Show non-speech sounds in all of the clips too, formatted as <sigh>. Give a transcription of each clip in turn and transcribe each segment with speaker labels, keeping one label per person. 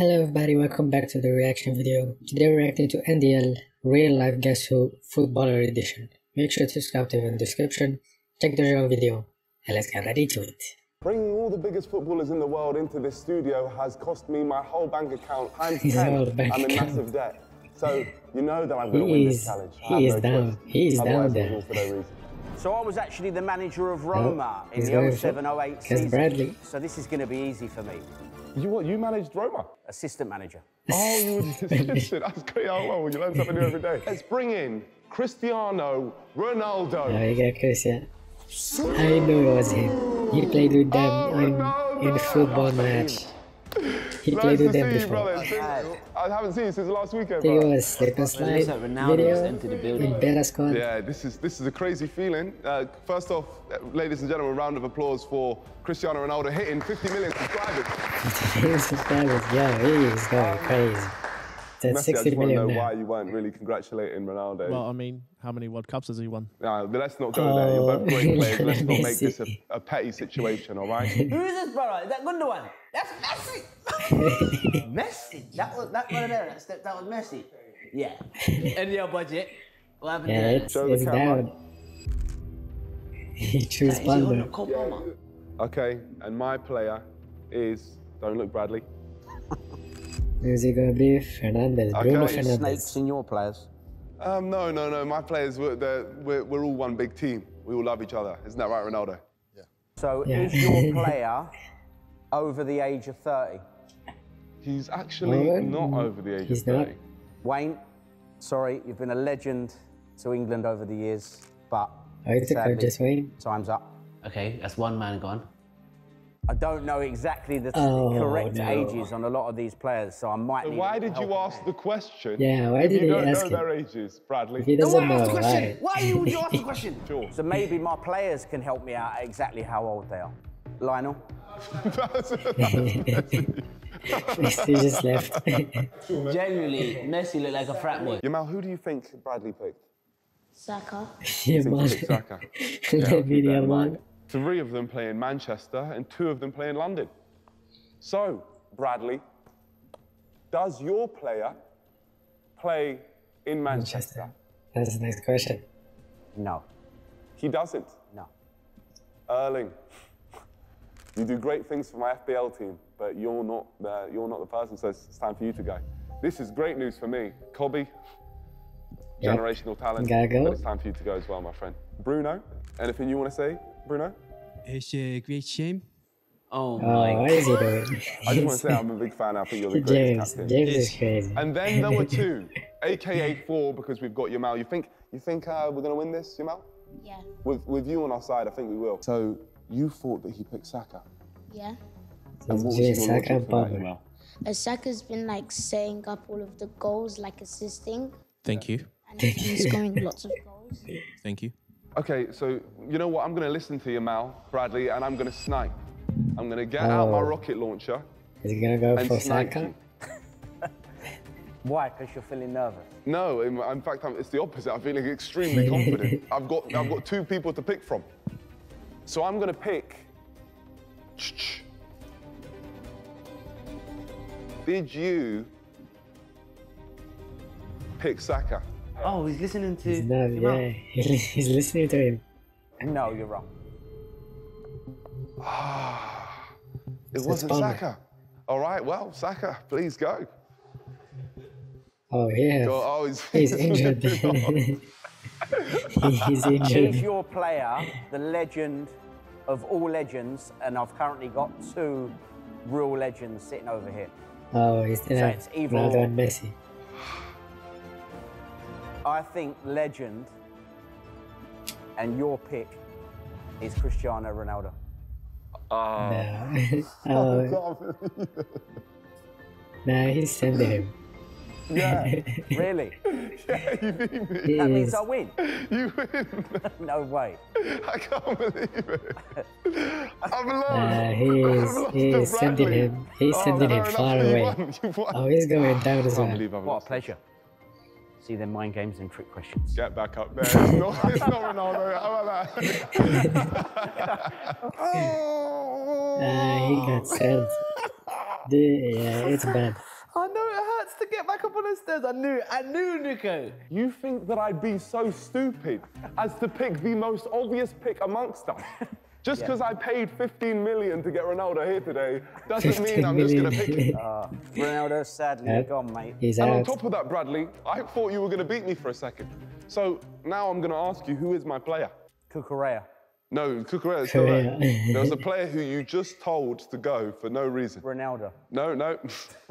Speaker 1: Hello everybody, welcome back to the reaction video. Today we're reacting to NDL Real Life Guess Who Footballer Edition. Make sure to subscribe to the description, check the original video, and let's get ready to it.
Speaker 2: Bringing all the biggest footballers in the world into this studio has cost me my whole bank account times <laughs>
Speaker 1: His
Speaker 2: 10.
Speaker 1: bank
Speaker 2: I'm in
Speaker 1: account.
Speaker 2: massive debt. So you know that I'm going to win
Speaker 1: is-
Speaker 2: this challenge. I
Speaker 1: he
Speaker 2: have
Speaker 1: is
Speaker 2: no
Speaker 1: down.
Speaker 2: choice.
Speaker 1: He is down
Speaker 2: Otherwise,
Speaker 1: there.
Speaker 2: it was all for no reason.
Speaker 3: So I was actually the manager of Roma in the 07 08 season.
Speaker 1: Bradley.
Speaker 3: So this is going to be easy for me.
Speaker 2: You what? You managed Roma?
Speaker 3: Assistant manager.
Speaker 2: Oh, you were the assistant. <laughs> <laughs> That's great. Oh, well, you learn something new every day. Let's bring in Cristiano Ronaldo.
Speaker 1: Now you got Christian. I knew it was him. He played with them
Speaker 2: Oh,
Speaker 1: in,
Speaker 2: Ronaldo.
Speaker 1: in football match. <laughs> He
Speaker 2: Nice
Speaker 1: played
Speaker 2: to
Speaker 1: with
Speaker 2: see
Speaker 1: them
Speaker 2: you,
Speaker 1: before.
Speaker 2: brother. It's I haven't seen you since last weekend,
Speaker 1: I think it
Speaker 2: bro.
Speaker 1: was slip and slide video
Speaker 4: just the building.
Speaker 1: in Beta Squad.
Speaker 2: Yeah, this is this is a crazy feeling. Uh, first off, uh, ladies and gentlemen, round of applause for Cristiano Ronaldo hitting 50 million subscribers. <laughs>
Speaker 1: 50 million subscribers, yeah, he is going crazy. That's
Speaker 2: Messi, I
Speaker 1: 60
Speaker 2: just want to know
Speaker 1: million
Speaker 2: why you weren't really congratulating Ronaldo.
Speaker 5: Well, I mean, how many World Cups has he won?
Speaker 2: Nah, but let's not go there. You're both oh, great
Speaker 1: Oh,
Speaker 2: players. <laughs> Let's not make this a, a petty situation, all right? <laughs>
Speaker 6: Who is this brother? Is that Gundogan? That's Messi. <laughs> Messi. That was that one there. That, step, that was Messi. Yeah. End your budget. What happened
Speaker 1: Yeah,
Speaker 6: there?
Speaker 1: it's,
Speaker 2: Show the
Speaker 1: it's
Speaker 2: camera.
Speaker 1: down. He chose
Speaker 6: Is he
Speaker 1: Palmer.
Speaker 6: Cobama?
Speaker 2: Okay, and my player is, don't look Bradley.
Speaker 1: Who's he gonna be? Fernandez.
Speaker 2: Okay.
Speaker 1: Bruno
Speaker 2: Snakes
Speaker 3: Snakes
Speaker 1: Fernandez.
Speaker 3: in your players.
Speaker 2: Um, no, no, no. My players, we're, we're, we're all one big team. We all love each other. Isn't that right, Ronaldo? Yeah.
Speaker 3: So
Speaker 1: Yeah.
Speaker 3: is your <laughs> player over the age of 30?
Speaker 2: He's actually
Speaker 1: Oh,
Speaker 2: not over the age
Speaker 1: he's
Speaker 2: of
Speaker 1: not.
Speaker 3: Wayne, sorry, you've been a legend to England over the years, but
Speaker 1: Oh, you took out
Speaker 3: sadly,
Speaker 1: just Wayne?
Speaker 3: time's up.
Speaker 4: Okay, that's one man gone.
Speaker 3: I don't know exactly the
Speaker 1: Oh,
Speaker 3: correct
Speaker 1: no.
Speaker 3: ages on a lot of these players, so I might
Speaker 2: So
Speaker 3: need
Speaker 2: why did you
Speaker 3: help.
Speaker 2: ask the question?
Speaker 1: Yeah, why did
Speaker 2: you
Speaker 1: he
Speaker 2: don't
Speaker 1: ask
Speaker 2: know
Speaker 1: him?
Speaker 2: their ages, Bradley?
Speaker 1: If he
Speaker 6: Then
Speaker 1: doesn't
Speaker 6: why
Speaker 1: know,
Speaker 6: ask the question?
Speaker 1: right?
Speaker 6: Why would you ask the <laughs> question?
Speaker 2: Sure.
Speaker 3: So maybe my players can help me out exactly how old they are. Lionel? <laughs>
Speaker 1: he just left. <laughs>
Speaker 6: Genuinely, Messi looked like a frat boy.
Speaker 2: Yamal, who do you think Bradley picked?
Speaker 7: Saka.
Speaker 1: yeah,
Speaker 2: think he
Speaker 1: man.
Speaker 2: picked Saka.
Speaker 1: Let
Speaker 2: I'll keep that
Speaker 1: video
Speaker 2: in mind.
Speaker 1: man.
Speaker 2: Three of them play in Manchester and two of them play in London. So, Bradley, does your player play in Manchester?
Speaker 1: That's the next question.
Speaker 3: No.
Speaker 2: He doesn't.
Speaker 3: No.
Speaker 2: Erling, <laughs> you do great things for my FPL team, but you're not the, you're not the person, so it's, it's time for you to go. This is great news for me. Kobbie,
Speaker 1: Yep.
Speaker 2: generational talent,
Speaker 1: Gotta go.
Speaker 2: but it's time for you to go as well, my friend. Bruno, anything you want to say, Bruno?
Speaker 8: It's a great shame.
Speaker 4: Oh
Speaker 1: Oh,
Speaker 4: my
Speaker 1: what is he doing?
Speaker 2: I just want to say I'm a big fan. I think you're the greatest
Speaker 1: James.
Speaker 2: captain.
Speaker 1: James is crazy.
Speaker 2: And then there were <laughs> two, aka four, because we've got Yamal. You think you think uh, we're gonna win this, Yamal?
Speaker 7: Yeah.
Speaker 2: With with you on our side, I think we will. So you thought that he picked Saka,
Speaker 7: Yeah.
Speaker 2: and what was
Speaker 1: Jay
Speaker 2: your
Speaker 1: Saka
Speaker 2: logic
Speaker 1: and
Speaker 2: for that,
Speaker 1: Palmer.
Speaker 2: Yamal?
Speaker 7: Osaka's been like setting up all of the goals, like assisting,
Speaker 8: Thank you.
Speaker 7: and he's <laughs> scoring lots of goals.
Speaker 8: Thank you.
Speaker 2: Okay, so you know what? I'm gonna listen to you, Mal Bradley, and I'm gonna snipe. I'm gonna get out my
Speaker 1: Oh.
Speaker 2: rocket launcher
Speaker 1: Is he gonna go
Speaker 2: and
Speaker 1: for
Speaker 2: snipe
Speaker 1: Saka?
Speaker 2: you. <laughs>
Speaker 3: Why? Because you're feeling nervous.
Speaker 2: No, in, in fact, I'm, it's the opposite. I'm feeling extremely confident. <laughs> I've got I've got two people to pick from. So I'm gonna pick. Did you pick Saka?
Speaker 4: Oh, he's listening to.
Speaker 1: He's not, yeah. He's listening to him.
Speaker 3: No, you're wrong. <sighs>
Speaker 2: It
Speaker 1: So
Speaker 2: wasn't
Speaker 1: it's
Speaker 2: Saka. All right, well, Saka, please go.
Speaker 1: Oh, yeah.
Speaker 2: Go- oh, he's, <laughs>
Speaker 1: He's injured. <laughs> <laughs> He's
Speaker 3: Is
Speaker 1: injured.
Speaker 3: your player the legend of all legends? And I've currently got two real legends sitting over here.
Speaker 1: Oh, he's still
Speaker 3: So
Speaker 1: have
Speaker 3: it's either
Speaker 1: Ronaldo
Speaker 3: or.
Speaker 1: and Messi.
Speaker 3: I think legend, and your pick is Cristiano Ronaldo. Uh, <laughs> oh.
Speaker 1: Uh, no. oh, <laughs> nah, he's sending him.
Speaker 2: yeah, <laughs>
Speaker 3: Really?
Speaker 2: Yeah, you beat me.
Speaker 1: He
Speaker 3: That means. I win.
Speaker 2: You win.
Speaker 3: No way.
Speaker 2: I can't believe it. I've lost.
Speaker 1: Nah, he
Speaker 2: I've
Speaker 1: is,
Speaker 2: lost
Speaker 1: he is sending him. He's
Speaker 2: Oh,
Speaker 1: sending him far
Speaker 2: enough, you
Speaker 1: away.
Speaker 2: won, you won.
Speaker 1: Oh, he's going down as
Speaker 2: I can't
Speaker 1: well.
Speaker 2: believe I've
Speaker 3: What a pleasure. See them mind games and trick questions.
Speaker 2: Get back up there. <laughs> It's not, it's not Ronaldo. How about that?
Speaker 1: Ah, <laughs> he got sent. The- <laughs> yeah, it's bad.
Speaker 6: I know it hurts to get back up on the stairs. I knew, I knew, Nico.
Speaker 2: You think that I'd be so stupid as to pick the most obvious pick amongst us? Just because I paid 15 million to get Ronaldo here today doesn't mean I'm just going to
Speaker 1: million.
Speaker 2: pick him. <laughs>
Speaker 3: Ah, Ronaldo, sadly,
Speaker 1: Yep.
Speaker 3: gone, mate.
Speaker 1: He's
Speaker 2: And on top of that, Bradley, I thought you were going to beat me for a second. So now I'm going to ask you, who is my player?
Speaker 3: Cucurella.
Speaker 2: No, Cucurella is still there. <laughs> There was a player who you just told to go for no reason.
Speaker 3: Ronaldo.
Speaker 2: No, no. <laughs>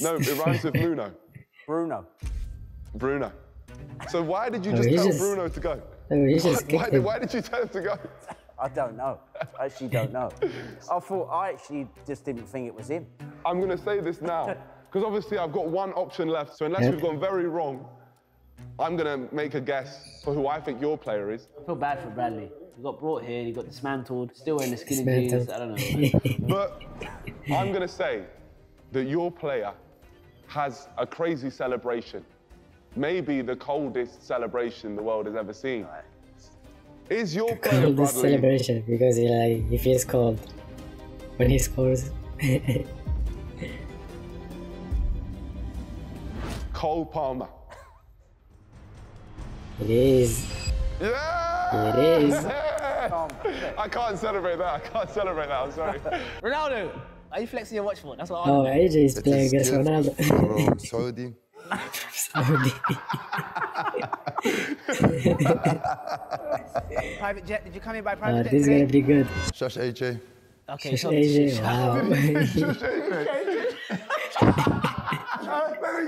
Speaker 2: no, it rhymes with Bruno.
Speaker 3: Bruno.
Speaker 2: Bruno. So why did you
Speaker 1: Oh,
Speaker 2: just
Speaker 1: he's
Speaker 2: tell
Speaker 1: just-
Speaker 2: Bruno to go?
Speaker 1: Oh,
Speaker 2: Why, why,
Speaker 1: him.
Speaker 2: why did you tell him to go?
Speaker 3: I don't know. I actually don't know. <laughs> I thought, I actually just didn't think it was him.
Speaker 2: I'm going to say this now, <laughs> because obviously I've got one option left. So unless
Speaker 1: Yep.
Speaker 2: we've gone very wrong, I'm going to make a guess for who I think your player is.
Speaker 4: I feel bad for Bradley. He got brought here, he got dismantled, still wearing the skinny
Speaker 1: Dismantled.
Speaker 4: jeans. I don't know. <laughs>
Speaker 2: But I'm going to say that your player has a crazy celebration. Maybe the coldest celebration the world has ever seen. Is your <laughs> player,
Speaker 1: Cold this celebration because he like he feels cold when he scores. it
Speaker 2: Cole Palmer?
Speaker 1: It is.
Speaker 2: Yeah!
Speaker 1: It is. <laughs>
Speaker 2: I can't celebrate that. I can't celebrate that. I'm sorry. <laughs>
Speaker 6: Ronaldo, are you flexing your watch for? That's what I
Speaker 1: Oh,
Speaker 6: want to know.
Speaker 1: AJ is playing against Ronaldo.
Speaker 9: from Saudi. <laughs>
Speaker 6: Private jet, did you come in by
Speaker 1: Oh,
Speaker 6: private uh, jet
Speaker 1: this is gonna be good.
Speaker 9: Shush AJ.
Speaker 6: Okay, so
Speaker 1: AJ, wow.
Speaker 2: Let me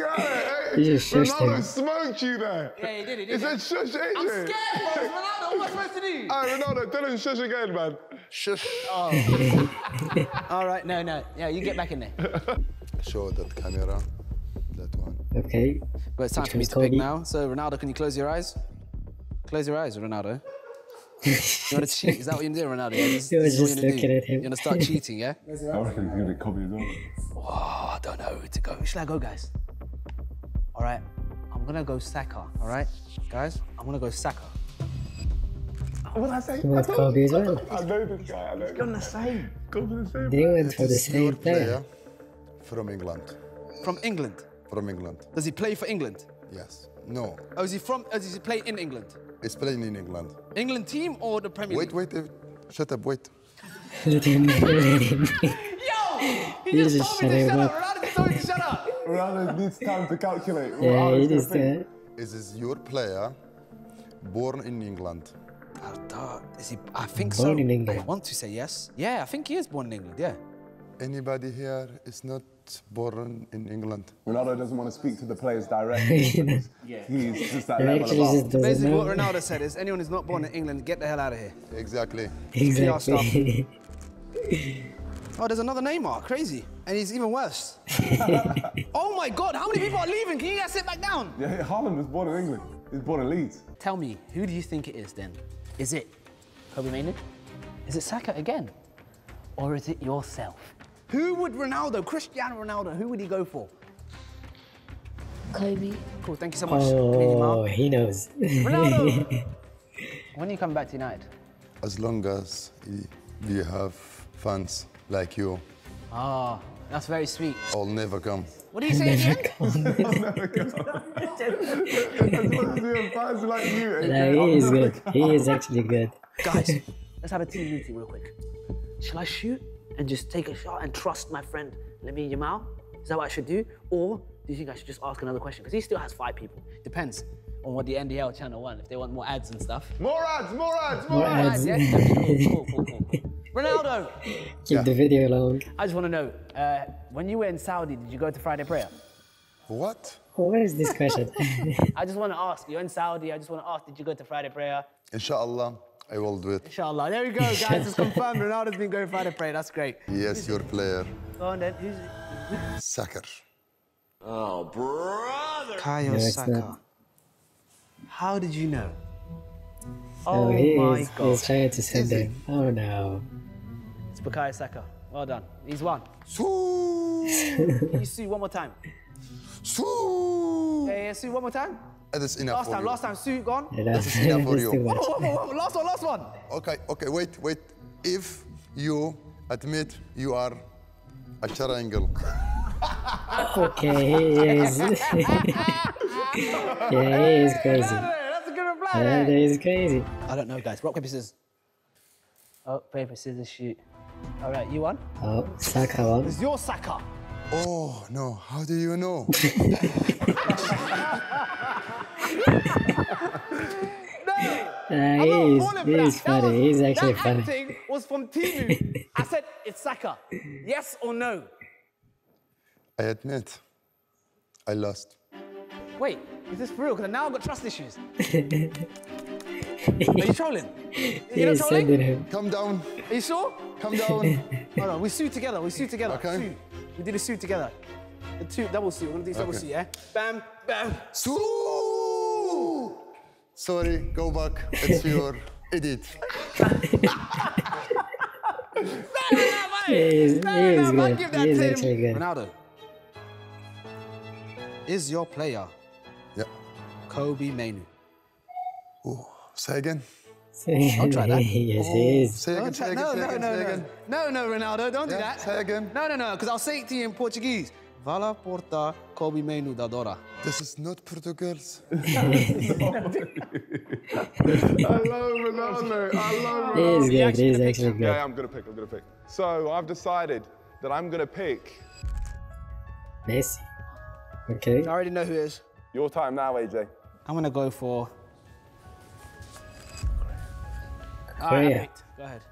Speaker 2: go. Hey,
Speaker 1: He just shushed
Speaker 2: Ronaldo
Speaker 1: him.
Speaker 2: smoked you there.
Speaker 6: Yeah, he did, he
Speaker 2: He
Speaker 6: did.
Speaker 2: said shush AJ.
Speaker 6: I'm scared, bro. It's Ronaldo. What am supposed to do?
Speaker 2: Hey, Ronaldo, tell him shush again, man.
Speaker 9: Shush. Oh. <laughs>
Speaker 6: All right, no, no. Yeah, you get back in there. <laughs>
Speaker 9: Show that camera. That one.
Speaker 1: Okay.
Speaker 6: But it's time
Speaker 1: Which
Speaker 6: for me to pick
Speaker 1: Kobbie?
Speaker 6: now. So, Ronaldo, can you close your eyes? Close your eyes, Ronaldo. You want to <laughs> cheat? Is that what you're doing, Ronaldo? Yeah, this, <laughs>
Speaker 1: was
Speaker 6: this is what
Speaker 1: just
Speaker 6: you're gonna
Speaker 1: looking
Speaker 6: do.
Speaker 1: at him.
Speaker 6: You're gonna start <laughs> cheating, yeah?
Speaker 2: I reckon he's going to be Kobbie as well.
Speaker 6: Oh, I don't know who to go. Who should I go, guys? All right, I'm gonna go Saka. All right, guys, I'm gonna go Saka.
Speaker 2: What did I say?
Speaker 1: He went Kobbie as well.
Speaker 2: I know this guy. I know.
Speaker 6: You're the same.
Speaker 2: Kobbie the same.
Speaker 1: They went for the same player.
Speaker 9: player from England.
Speaker 6: From England.
Speaker 9: From England.
Speaker 6: Does he play for England?
Speaker 9: Yes. No.
Speaker 6: Oh, is he from? Oh, does he play in England?
Speaker 9: It's playing in England.
Speaker 6: England team or the Premier
Speaker 9: Wait,
Speaker 6: League?
Speaker 9: wait, wait. Shut up, wait.
Speaker 1: Let him, let him.
Speaker 6: Yo, he
Speaker 1: He
Speaker 6: just
Speaker 1: just
Speaker 6: told me to
Speaker 1: shut
Speaker 6: up.
Speaker 1: up.
Speaker 6: Ronaldo told me to shut up. <laughs>
Speaker 2: Ronaldo needs time to calculate.
Speaker 1: Yeah,
Speaker 2: Ronaldo's
Speaker 1: it
Speaker 2: gonna
Speaker 1: is
Speaker 9: Is this your player born in England?
Speaker 6: Is he? I think so.
Speaker 1: Born in England.
Speaker 6: I want to say yes. Yeah, I think he is born in England. Yeah.
Speaker 9: Anybody here is not born in England?
Speaker 2: Ronaldo doesn't want to speak to the players directly. <laughs> He's just that level
Speaker 1: actually just
Speaker 6: Basically,
Speaker 1: know.
Speaker 6: what Ronaldo said is, anyone who's not born in England, get the hell out of here.
Speaker 9: Exactly.
Speaker 1: Exactly. <laughs>
Speaker 6: Oh, there's another Neymar. Crazy. And he's even worse. <laughs> oh my God, how many people are leaving? Can you guys sit back down?
Speaker 2: Yeah, Haaland was born in England. He's born in Leeds.
Speaker 6: Tell me, who do you think it is then? Is it Kobbie Mainoo? Is it Saka again? Or is it yourself? Who would Ronaldo, Cristiano Ronaldo, who would he go for?
Speaker 7: Kobbie.
Speaker 6: Cool, thank you so much.
Speaker 1: Oh, he knows.
Speaker 6: Ronaldo! <laughs> when you come back to United?
Speaker 9: As long as y- you have fans like you,
Speaker 6: Ah, that's very sweet.
Speaker 9: I'll never come.
Speaker 6: What do you say again? <laughs> <laughs>
Speaker 2: As long as we have fans like you,
Speaker 1: Nah,
Speaker 2: AJ,
Speaker 1: he
Speaker 2: I'm
Speaker 1: is
Speaker 2: never
Speaker 1: good. He is actually good.
Speaker 6: Guys, let's have a team meeting real quick. Shall I shoot and just take a shot and trust my friend Lamine Yamal? Is that what I should do? Or do you think I should just ask another question? Because he still has five people. Depends on what the NDL channel want, if they want more ads and stuff.
Speaker 2: More ads, more ads, more
Speaker 1: More
Speaker 2: ads.
Speaker 1: ads.
Speaker 6: Yeah? cool, cool, cool, cool. <laughs> Ronaldo,
Speaker 1: Keep the video long.
Speaker 6: I just want to know, uh, when you were in Saudi, did you go to Friday prayer?
Speaker 9: What?
Speaker 1: What is this question? <laughs>
Speaker 6: I just want to ask, you're in Saudi, I just want to ask, did you go to Friday prayer?
Speaker 9: Inshallah, I will do it.
Speaker 6: Inshallah. There we go, guys. It's <laughs> confirmed. Ronaldo's been going for the prayer. That's great.
Speaker 9: Yes, your player.
Speaker 6: Go on then. Who's
Speaker 9: Sucker.
Speaker 6: Kayo
Speaker 1: No, it's
Speaker 6: Saka.
Speaker 1: Oh, not.
Speaker 6: How did you know?
Speaker 1: Oh,
Speaker 6: Oh
Speaker 1: he
Speaker 6: my
Speaker 1: is,
Speaker 6: god.
Speaker 1: he's trying to send him. Oh no.
Speaker 6: It's Bukayo Saka. Well done. He's won.
Speaker 9: Sue!
Speaker 6: Can you Sue one more time?
Speaker 9: Sue!
Speaker 6: Yeah, yeah, Sue one more time.
Speaker 9: That is enough
Speaker 6: Last
Speaker 9: for
Speaker 6: time,
Speaker 9: you.
Speaker 6: last time, Sue gone.
Speaker 1: Yeah, that's,
Speaker 9: is enough for <laughs> you.
Speaker 6: Whoa, whoa, whoa, whoa, last one, last one.
Speaker 9: Okay, okay, wait, wait. If you admit you are a triangle, <laughs>
Speaker 1: Okay, he is. <laughs> yeah, he is crazy.
Speaker 6: That's a good reply.
Speaker 1: That is crazy.
Speaker 6: I don't know, guys. Rock, paper, scissors. Oh, paper, scissors, shoot. All right, you won.
Speaker 1: Oh, Saka won.
Speaker 6: It's your Saka.
Speaker 9: Oh, no. How do you know?
Speaker 1: Uh, he is, he is funny. He's actually
Speaker 6: that
Speaker 1: funny.
Speaker 6: acting was from Temu. I said it's Saka. Yes or no?
Speaker 9: I admit, I lost.
Speaker 6: Wait, is this for real? Because now I've got trust issues. <laughs> Are you trolling?
Speaker 1: He
Speaker 6: You're not
Speaker 1: is
Speaker 6: trolling?
Speaker 1: him.
Speaker 9: Come down.
Speaker 6: Are you sure?
Speaker 9: Come down. <laughs>
Speaker 6: Hold on, we sue together. We sue together.
Speaker 9: Okay.
Speaker 6: Sue. We did a suit together. The two double suit. We're gonna do double
Speaker 9: Okay.
Speaker 6: sue, yeah? Bam, bam.
Speaker 9: Sue! Sorry, go back. It's <laughs> your edit.
Speaker 1: He is, is good.
Speaker 6: give that
Speaker 1: is
Speaker 6: to him.
Speaker 1: actually good.
Speaker 6: Ronaldo. Is your player
Speaker 9: Yeah.
Speaker 6: Kobbie Mainoo?
Speaker 9: Say again.
Speaker 6: Don't try that. <laughs>
Speaker 1: yes, oh, he is.
Speaker 9: Say again,
Speaker 6: Don't
Speaker 9: say again,
Speaker 6: no,
Speaker 9: say
Speaker 6: no,
Speaker 9: again,
Speaker 6: no,
Speaker 9: say
Speaker 6: no.
Speaker 9: again.
Speaker 6: No, no, Ronaldo, don't do that.
Speaker 9: say again.
Speaker 6: No, no, no, because I'll say it to you in Portuguese. Vala porta Kobbie Mainoo da Dora.
Speaker 9: This is not Portuguese. <laughs> <laughs>
Speaker 2: I love Ronaldo. I love
Speaker 1: He is
Speaker 2: Ronaldo.
Speaker 1: good. He is actually good.
Speaker 2: Yeah, I'm gonna pick. I'm gonna pick. So I've decided that I'm gonna pick
Speaker 1: Messi. Okay.
Speaker 6: I already know who it is.
Speaker 2: your time now, AJ.
Speaker 6: I'm gonna go for. All right, I
Speaker 1: Korea.
Speaker 6: picked. Go ahead.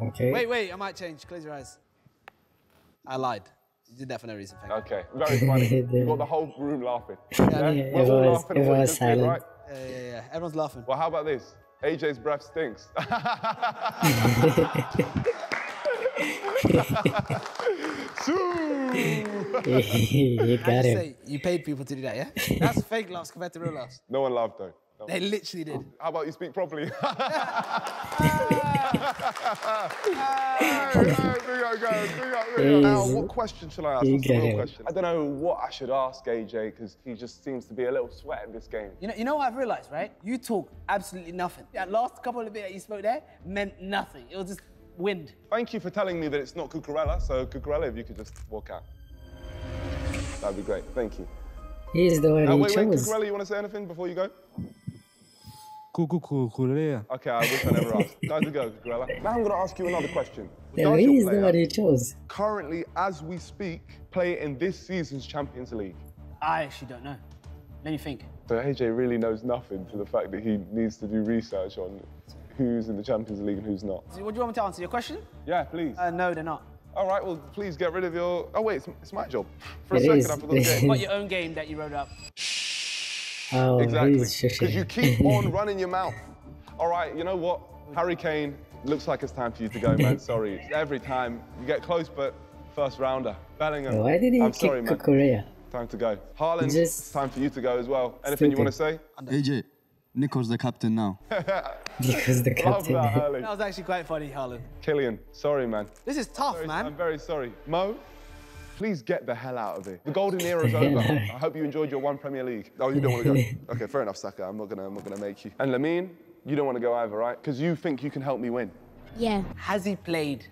Speaker 1: Okay.
Speaker 6: Wait, wait, I might change. Close your eyes. I lied. You did that for no reason. Thank.
Speaker 2: Okay, very funny. <laughs> you got the whole room laughing.
Speaker 6: Yeah,
Speaker 2: Yeah?
Speaker 1: yeah,
Speaker 2: We're all
Speaker 1: was-
Speaker 2: laughing at what
Speaker 1: everyone
Speaker 2: you
Speaker 1: was silent.
Speaker 2: right?
Speaker 6: Yeah, yeah, yeah. Everyone's laughing.
Speaker 2: Well, how about this? AJ's breath stinks. <laughs> <laughs>
Speaker 1: you got
Speaker 6: just
Speaker 1: him.
Speaker 6: say you paid people to do that, yeah? That's fake laughs compared to real laughs.
Speaker 2: no one laughed though. No.
Speaker 6: They literally did.
Speaker 2: How about you speak properly? <laughs> <laughs> Hey, hey, big up, guys, big up, big up. Now, what question should I ask? What's the real question? I don't know what I should ask AJ because he just seems to be a little sweat in this game.
Speaker 6: You know, you know what I've realized, right? You talk absolutely nothing. That last couple of bit that you spoke there meant nothing. It was just wind.
Speaker 2: Thank you for telling me that it's not Cucurella. So, Cucurella, if you could just walk out. That'd be great. Thank you.
Speaker 1: He's the one
Speaker 2: Now,
Speaker 1: he
Speaker 2: wait, wait,
Speaker 1: chose.
Speaker 2: Cucurella, you want to say anything before you go?
Speaker 8: Kukukukurea.
Speaker 2: Okay, I wish I never asked. Guys, to go, Cucurella. Now I'm going to ask you another question.
Speaker 1: Yeah,
Speaker 2: Does your
Speaker 1: the
Speaker 2: player
Speaker 1: one he chose.
Speaker 2: currently, as we speak, play in this season's Champions League?
Speaker 6: I actually don't know. Let me think.
Speaker 2: So AJ really knows nothing to the fact that he needs to do research on who's in the Champions League and who's not.
Speaker 6: So what do you want me to answer? Your question?
Speaker 2: Yeah, please.
Speaker 6: Uh, no, they're not.
Speaker 2: All right, well, please get rid of your. Oh wait, it's, it's my job. For a
Speaker 1: It
Speaker 2: second,
Speaker 1: is.
Speaker 2: I forgot the <laughs> game.
Speaker 6: Got your own game that you wrote up.
Speaker 1: Oh,
Speaker 2: Exactly. Because you keep on <laughs> running your mouth. All right, you know what? Harry Kane, looks like it's time for you to go, <laughs> man. Sorry. Every time you get close, but first rounder. Bellingham.
Speaker 1: Why did he
Speaker 2: I'm
Speaker 1: kick
Speaker 2: sorry, man.
Speaker 1: Korea?
Speaker 2: Time to go. Haaland,
Speaker 1: Just-
Speaker 2: it's time for you to go as well. Anything you want to say?
Speaker 9: AJ, Nico's the captain now. <laughs>
Speaker 1: Because the captain.
Speaker 2: Love
Speaker 1: captain.
Speaker 2: that early.
Speaker 6: That was actually quite funny, Haaland.
Speaker 2: Kylian, sorry, man.
Speaker 6: This is tough, man.
Speaker 2: I'm very sorry. Mo, please get the hell out of here. The golden era is over. <laughs> I hope you enjoyed your one Premier League. Oh, you don't want to go? <laughs> Okay, fair enough, Saka. I'm not gonna, I'm not gonna make you. And Lamine, you don't want to go either, right? Because you think you can help me win.
Speaker 7: Yeah.
Speaker 6: Has he played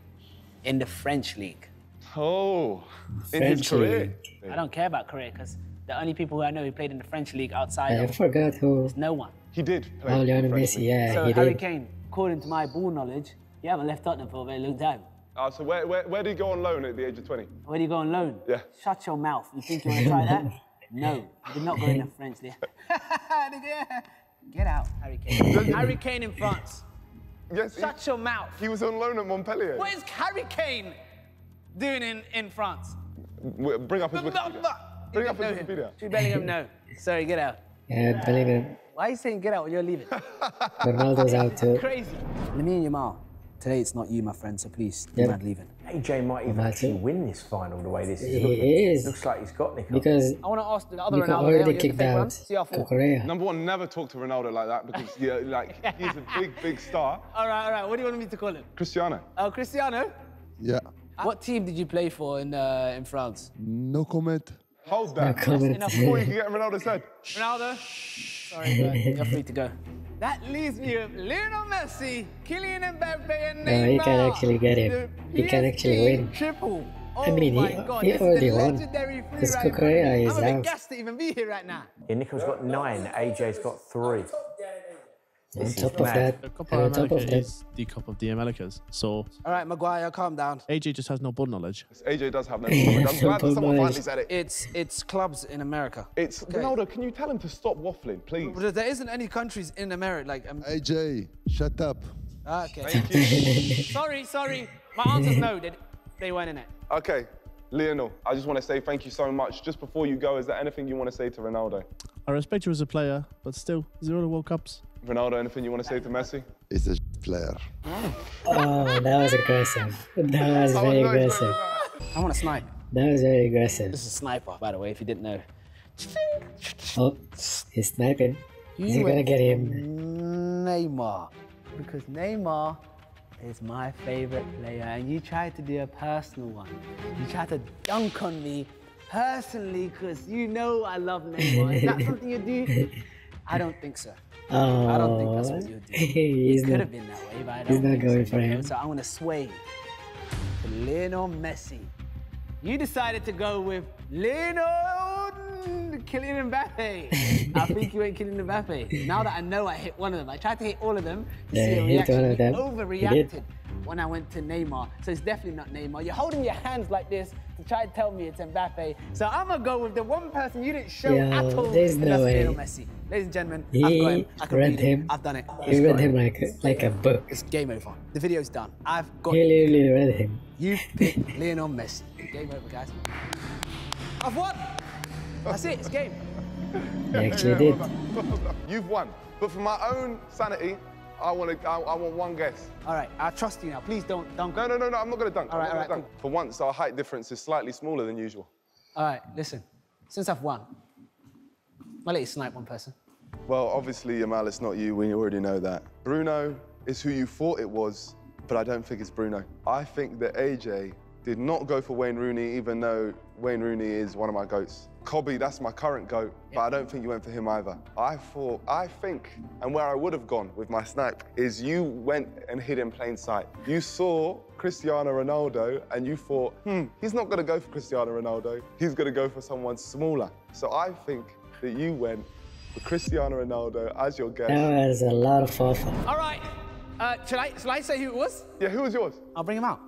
Speaker 6: in the French league?
Speaker 2: Oh, in his career.
Speaker 1: league.
Speaker 6: I don't care about career because the only people who I know who played in the French league outside
Speaker 1: I
Speaker 6: of
Speaker 1: forgot who.
Speaker 6: no one.
Speaker 2: He did. Play
Speaker 1: Oh, Lionel Messi.
Speaker 2: league.
Speaker 1: Yeah,
Speaker 6: So
Speaker 1: he
Speaker 6: Harry
Speaker 1: did.
Speaker 6: Kane, according to my ball knowledge, you haven't left Tottenham for a very long time.
Speaker 2: Uh, so where, where, where did he go on loan at the age of 20?
Speaker 6: Where do you go on loan?
Speaker 2: Yeah.
Speaker 6: Shut your mouth. You think you want to try that? <laughs> No, you did not go in the French league. <laughs> Get out, Harry Kane. Harry Kane in France.
Speaker 2: Yes, he,
Speaker 6: Shut your mouth.
Speaker 2: he was on loan at Montpellier.
Speaker 6: What is Harry Kane doing in, in France?
Speaker 2: W- Bring up his Wikipedia. Bring up his
Speaker 6: Know him.
Speaker 2: Wikipedia.
Speaker 6: Jude Bellingham, no. Sorry, get out.
Speaker 1: Yeah, Bellingham.
Speaker 6: Why are you saying get out when you're leaving?
Speaker 1: Ronaldo's out too.
Speaker 6: Crazy. Lamine Yamal. Today it's not you, my friend, so please do
Speaker 1: Yep.
Speaker 6: not leaving.
Speaker 3: AJ might even
Speaker 1: Might
Speaker 3: actually
Speaker 1: too.
Speaker 3: win this final the way this is
Speaker 1: He
Speaker 3: looking.
Speaker 1: is.
Speaker 3: Looks like he's got Nico.
Speaker 1: Because
Speaker 6: I want to ask the other
Speaker 1: Nico
Speaker 6: Ronaldo.
Speaker 1: already kicked
Speaker 6: the fake one.
Speaker 1: out
Speaker 6: CR4.
Speaker 1: Korea.
Speaker 2: Number one, never talk to Ronaldo like that because yeah, like he's a <laughs> big, big star.
Speaker 6: All right, all right. What do you want me to call him?
Speaker 2: Cristiano.
Speaker 6: Oh, Cristiano.
Speaker 9: Yeah.
Speaker 6: What team did you play for in uh, in France?
Speaker 9: No comment.
Speaker 2: Hold that.
Speaker 1: comment.
Speaker 6: Enough.
Speaker 2: Before you can get Ronaldo's head.
Speaker 6: Ronaldo. Sorry, bro. <laughs> You're free to go. That leaves me with Lionel Messi, Kylian Mbappe, and Neymar.
Speaker 1: No,
Speaker 6: Neymar.
Speaker 1: he can actually get him. He can actually
Speaker 6: PSG
Speaker 1: win.
Speaker 6: Triple. Oh
Speaker 1: I mean, oh
Speaker 6: my
Speaker 1: he,
Speaker 6: God,
Speaker 1: he already won.
Speaker 6: legendary free
Speaker 1: His
Speaker 6: ride
Speaker 1: career
Speaker 6: money.
Speaker 1: is
Speaker 6: I'm a bit
Speaker 1: out.
Speaker 6: gassed to even be here right now.
Speaker 3: Yeah, Nico's got nine, AJ's got three.
Speaker 1: On top of that,
Speaker 5: The Cup of
Speaker 1: on top of
Speaker 5: America
Speaker 1: that,
Speaker 5: is the Cup of the Americas. So
Speaker 6: All right, Maguire, calm down.
Speaker 5: AJ just has no ball knowledge.
Speaker 2: AJ does have no <laughs> knowledge. I'm glad that someone finally said it.
Speaker 6: It's it's clubs in America.
Speaker 2: It's Ronaldo. Can you tell him to stop waffling, please?
Speaker 6: But there isn't any countries in America like. Um,
Speaker 9: AJ, shut up.
Speaker 6: okay. <laughs> Sorry, sorry. My answer's no. They, they weren't in it.
Speaker 2: okay, Lionel. I just want to say thank you so much. Just before you go, is there anything you want to say to Ronaldo?
Speaker 5: I respect you as a player, but still, zero World Cups.
Speaker 2: Ronaldo, anything you want to say to Messi?
Speaker 9: He's a player.
Speaker 1: oh, that was aggressive. That <laughs> was very aggressive.
Speaker 6: I want to snipe.
Speaker 1: That was very aggressive.
Speaker 6: This is a sniper, by the way, if you didn't know.
Speaker 1: Oh, he's sniping. Is he
Speaker 6: You
Speaker 1: gonna get him?
Speaker 6: Neymar. Because Neymar is my favorite player, and you tried to do a personal one. You tried to dunk on me personally because you know I love Neymar. Is that <laughs> something you do? I don't think so.
Speaker 1: Oh,
Speaker 6: I don't think that's what oh. you do. <laughs>
Speaker 1: he's
Speaker 6: it could
Speaker 1: not.
Speaker 6: have been that way, but I don't
Speaker 1: he's not going
Speaker 6: so,
Speaker 1: for him.
Speaker 6: So I'm gonna sway to Lionel Messi. You decided to go with Lionel Kylian Mbappe. <laughs> I think you went Kylian Mbappe. Now that I know I hit one of them, I tried to hit all of them to
Speaker 1: Yeah,
Speaker 6: see a
Speaker 1: hit
Speaker 6: reaction.
Speaker 1: one of them. You
Speaker 6: overreacted when I went to Neymar. So it's definitely not Neymar. You're holding your hands like this to try to tell me it's Mbappe. So I'm gonna go with the one person you didn't show
Speaker 1: Yo,
Speaker 6: at all.
Speaker 1: there's
Speaker 6: and
Speaker 1: no
Speaker 6: that's
Speaker 1: way.
Speaker 6: Lionel Messi. Ladies and gentlemen, I've
Speaker 1: He
Speaker 6: got him. I can
Speaker 1: read
Speaker 6: read him.
Speaker 1: him.
Speaker 6: I've done it.
Speaker 1: He read him like a, like a book.
Speaker 6: It's game over. The video's done. I've got
Speaker 1: He literally read him.
Speaker 6: you <laughs> picked Lionel Messi. Game over, guys. I've won. That's it. It's game.
Speaker 1: He actually did.
Speaker 2: You've won. But for my own sanity, I want to. I, I want one guess.
Speaker 6: All right. I trust you now. Please don't dunk.
Speaker 2: No, no, no, no. I'm not going to dunk.
Speaker 6: All right, all
Speaker 2: gonna
Speaker 6: right,
Speaker 2: dunk. For once, our height difference is slightly smaller than usual.
Speaker 6: All right. Listen. Since I've won, I'll let you snipe one person.
Speaker 2: Well, obviously, Yamal, it's not you. We already know that. Bruno is who you thought it was, but I don't think it's Bruno. I think that AJ did not go for Wayne Rooney, even though Wayne Rooney is one of my goats. Kobbie, that's my current goat, but I don't think you went for him either. I thought, I think, and where I would have gone with my snipe is you went and hid in plain sight. You saw Cristiano Ronaldo and you thought, hmm, he's not gonna go for Cristiano Ronaldo, he's gonna go for someone smaller. So I think that you went for Cristiano Ronaldo as your guest.
Speaker 1: That was a lot of fun.
Speaker 6: All right. Uh, shall I? Shall I say who it was?
Speaker 2: Yeah, who was yours?
Speaker 6: I'll bring him out.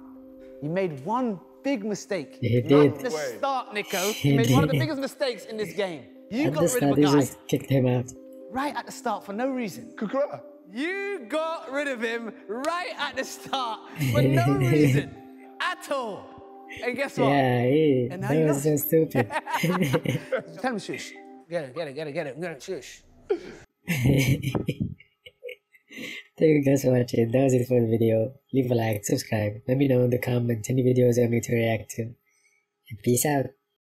Speaker 6: You made one big mistake.
Speaker 1: He
Speaker 6: At
Speaker 1: did.
Speaker 6: the
Speaker 2: way.
Speaker 6: start, Nico,
Speaker 1: He
Speaker 6: you made one of the biggest mistakes in this game. You
Speaker 1: At
Speaker 6: got rid of
Speaker 1: start,
Speaker 6: a guy
Speaker 1: just kicked him out.
Speaker 6: right at the start for no reason.
Speaker 2: Cucurella.
Speaker 6: You got rid of him right at the start for <laughs> no reason at all. And guess what?
Speaker 1: Yeah, he,
Speaker 6: And now
Speaker 1: that
Speaker 6: you
Speaker 1: was
Speaker 6: know.
Speaker 1: so stupid. <laughs>
Speaker 6: Tell him shush. Get it, get it, get it, get it, get it, shush. <laughs>
Speaker 1: Thank you guys for watching. That was it for the video. Leave a like, subscribe. Let me know in the comments any videos I want me to react to. And peace out.